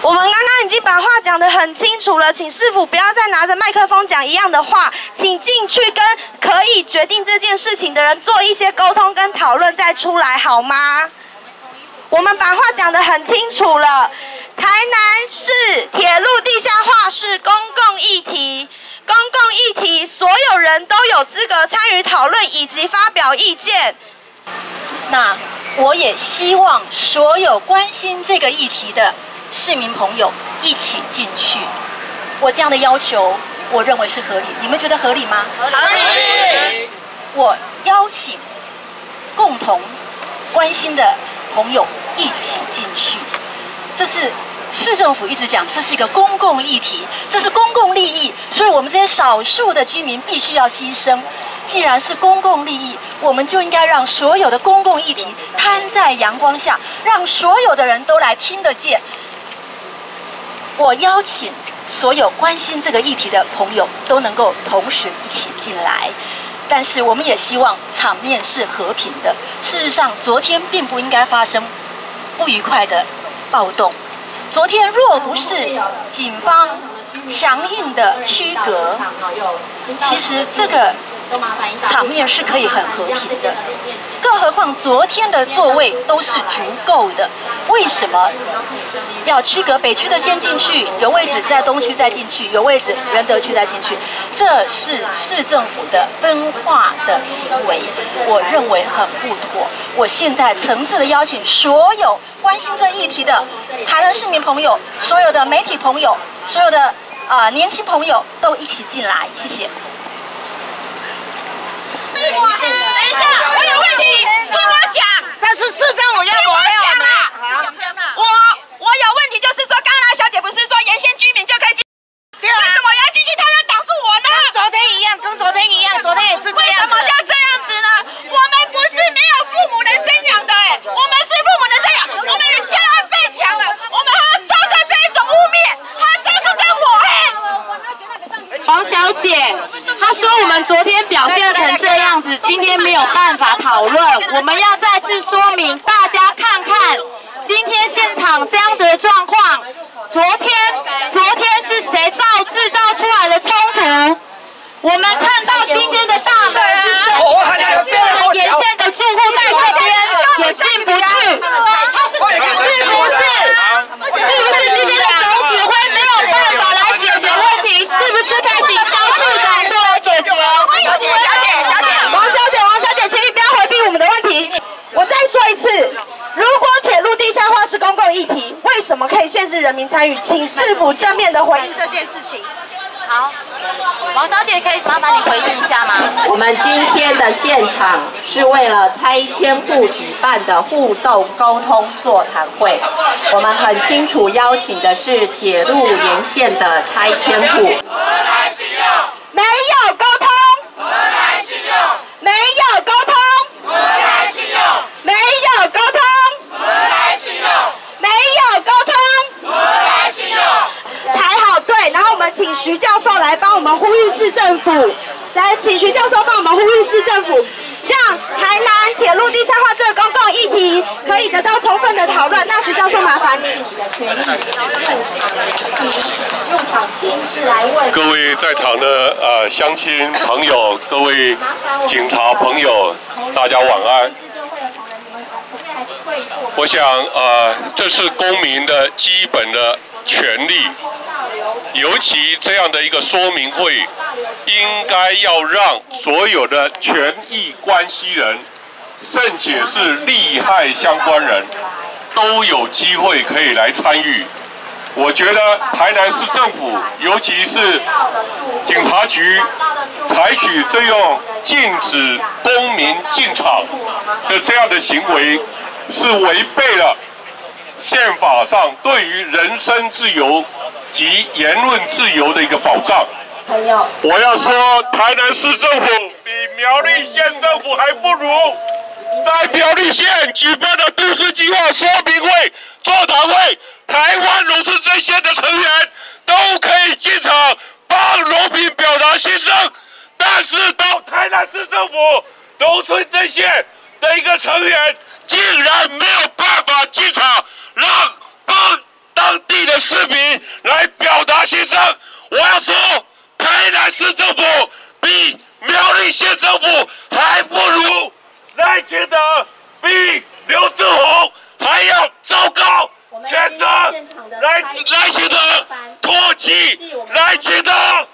我们刚刚已经把话讲得很清楚了，请师傅不要再拿着麦克风讲一样的话，请进去跟可以决定这件事情的人做一些沟通跟讨论，再出来好吗？我们把话讲得很清楚了，台南市铁路地下化是公共议题，公共议题所有人都有资格参与讨论以及发表意见。那我也希望所有关心这个议题的市民朋友一起进去。我这样的要求，我认为是合理。你们觉得合理吗？合理。我邀请共同关心的朋友一起进去。这是市政府一直讲，这是一个公共议题，这是公共利益，所以我们这些少数的居民必须要牺牲。既然是公共利益，我们就应该让所有的公共议题摊在阳光下，让所有的人都来听得见。我邀请所有关心这个议题的朋友都能够同时一起进来，但是我们也希望场面是和平的。事实上，昨天并不应该发生不愉快的暴动。昨天若不是警方强硬的区隔，其实这个。场面是可以很和平的，更何况昨天的座位都是足够的，为什么要区隔北区的先进去，有位置在东区再进去，有位置仁德区再进去？这是市政府的分化的行为，我认为很不妥。我现在诚挚的邀请所有关心这议题的台湾市民朋友、所有的媒体朋友、所有的啊年轻朋友都一起进来，谢谢。等一下，我有问题，听我讲。这是市政府要我讲啊！我我有问题，就是说，刚刚那小姐不是说原先居民就可以进，为什么要进去？他要挡住我呢？跟昨天一样，跟昨天一样，昨天也是这样。为什么要这样子呢？我们不是没有父母能生养的，哎，我们是父母能生养，我们的家案被抢了，我们还要遭受这一种污蔑，还遭受这抹黑。黄小姐。说我昨天表现成这样子，今天没有办法讨论。我们要再次说明，大家看看今天现场这样子的状况。昨天，昨天是谁造制造出来的冲突？我们看到今天的大门是设计的，沿线的住户在这边也进不去，是不是？是不是今天的总指挥没有办法来解决问题？是不是该请肖处长出来？小姐，小姐，小姐，王小姐，王小姐，请你不要回避我们的问题。我再说一次，如果铁路地下化是公共议题，为什么可以限制人民参与？请市府正面的回应这件事情。好，王小姐可以麻烦你回应一下吗？我们今天的现场是为了拆迁户举办的互动沟通座谈会，我们很清楚邀请的是铁路沿线的拆迁户。没有沟通，何来信用？没有沟通，何来信用？没有沟通，何来信用？没有沟通，何来信用？排好队，然后我们请徐教授来帮我们呼吁市政府，来请徐教授帮我们呼吁市政府。让台南铁路地下化这个公共议题可以得到充分的讨论。那徐教授，麻烦你。各位在场的呃乡亲朋友，各位警察朋友，大家晚安。我想呃，这是公民的基本的权利。尤其这样的一个说明会，应该要让所有的权益关系人，甚且是利害相关人，都有机会可以来参与。我觉得台南市政府，尤其是警察局，采取这样禁止公民进场的这样的行为，是违背了宪法上对于人身自由。及言论自由的一个保障。我要说，台南市政府比苗栗县政府还不如。在苗栗县举办的都市计划说明会、座谈会，台湾农村这些的成员都可以进场帮农民表达心声，但是到台南市政府农村这些的一个成员，竟然没有办法进场，让当当地的市民来表达心声。我要说，台南市政府比苗栗县政府还不如来钱德，比刘志宏还要糟糕。全职来来钱的，托起来钱的，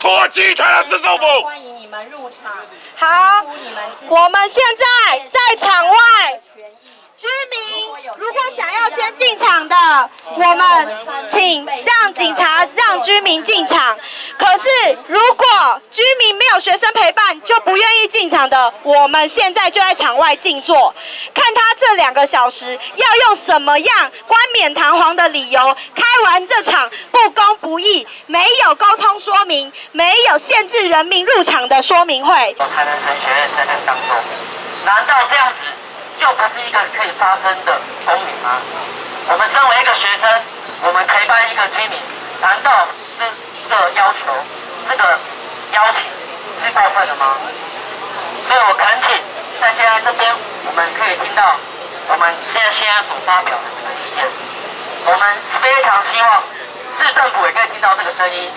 托起台南市政府。欢迎。好，我们现在在场外。居民如果想要先进场的，我们请让警察让居民进场。可是如果居民没有学生陪伴就不愿意进场的，我们现在就在场外静坐，看他这两个小时要用什么样冠冕堂皇的理由开完这场不公不义、没有沟通说明、没有限制人民入场的说明会。台南神学院在那当中，难道这样子就不是一个可以发生的公民吗？我们身为一个学生，我们陪伴一个居民，难道这个要求、这个邀请是过分的吗？所以我恳请在现在这边，我们可以听到我们现在现在所发表的这个意见，我们非常希望市政府也可以听到这个声音。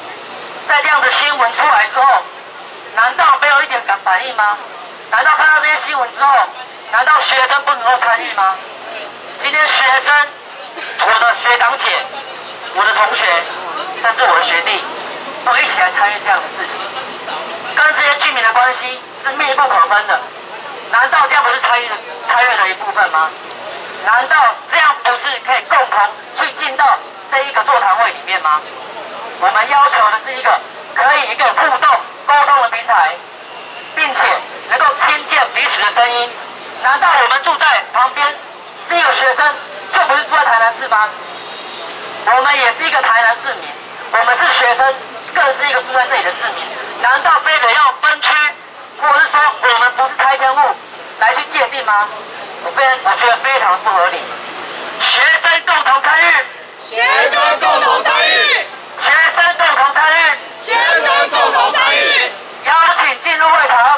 在这样的新闻出来之后，难道没有一点感反应吗？难道看到这些新闻之后，难道学生不能够参与吗？今天学生，我的学长姐、我的同学，甚至我的学弟，都一起来参与这样的事情，跟这些居民的关系是密不可分的。难道这样不是参与的参与的一部分吗？难道这样不是可以共同去进到这一个座谈会里面吗？我们要求的是一个可以一个互动沟通的平台，并且能够听见彼此的声音。难道我们住在旁边是一个学生就不是住在台南市吗？我们也是一个台南市民。我们是学生更是一个住在这里的市民。难道非得要分区或者是说我们不是拆迁户来去界定吗？我非我觉得非常的不合理。学生共同参与。学生共同参与。学生共同参与。学生共同参与。邀请进入会场。